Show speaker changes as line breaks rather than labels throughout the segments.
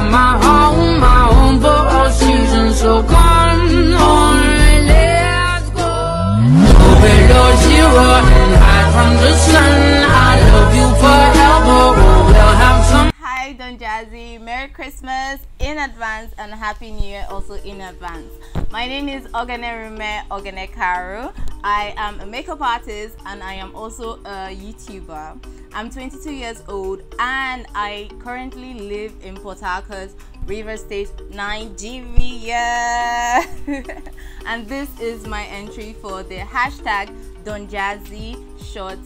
my my for all seasons. So come on, zero oh, and from. I love you forever.
Hi, Don Jazzy. Merry Christmas in advance and Happy New Year also in advance. My name is Ogene Rume Ogene Karu. I am a makeup artist and I am also a YouTuber. I'm 22 years old and I currently live in Port Harcourt, River State, Nigeria. and this is my entry for the hashtag Don Jazzy Short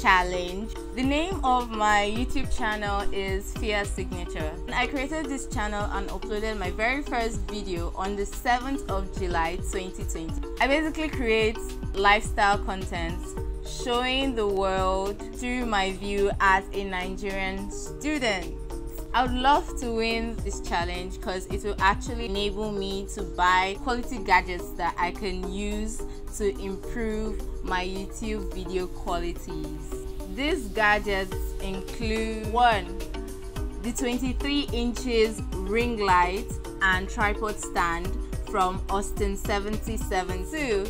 challenge. The name of my YouTube channel is Fear Signature. I created this channel and uploaded my very first video on the 7th of July 2020. I basically create lifestyle content showing the world through my view as a Nigerian student. I would love to win this challenge because it will actually enable me to buy quality gadgets that I can use to improve my YouTube video qualities. These gadgets include one, the 23 inches ring light and tripod stand from Austin 77. Two,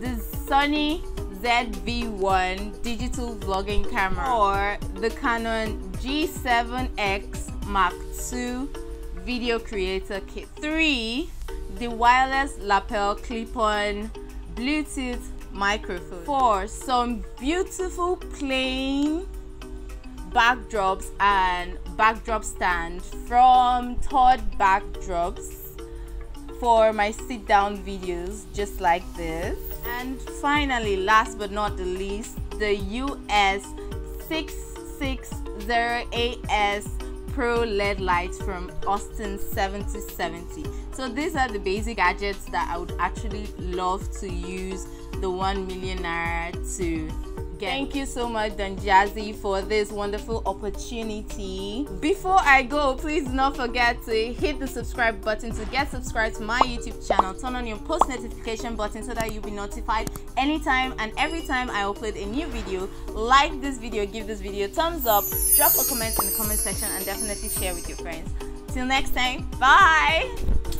the Sony ZV-1 digital vlogging camera or the Canon G7X Mark II video creator kit. 3. The wireless lapel clip-on Bluetooth microphone. 4. Some beautiful plain backdrops and backdrop stand from Todd Backdrops for my sit down videos just like this. And finally, last but not the least, the US 660AS Pro LED lights from Austin 7070. So these are the basic gadgets that I would actually love to use the 1 million naira to Thank you so much, Don Jazzy, for this wonderful opportunity. Before I go, please do not forget to hit the subscribe button to get subscribed to my YouTube channel. Turn on your post notification button so that you'll be notified anytime and every time I upload a new video. Like this video, give this video a thumbs up, drop a comment in the comment section, and definitely share with your friends. Till next time, bye!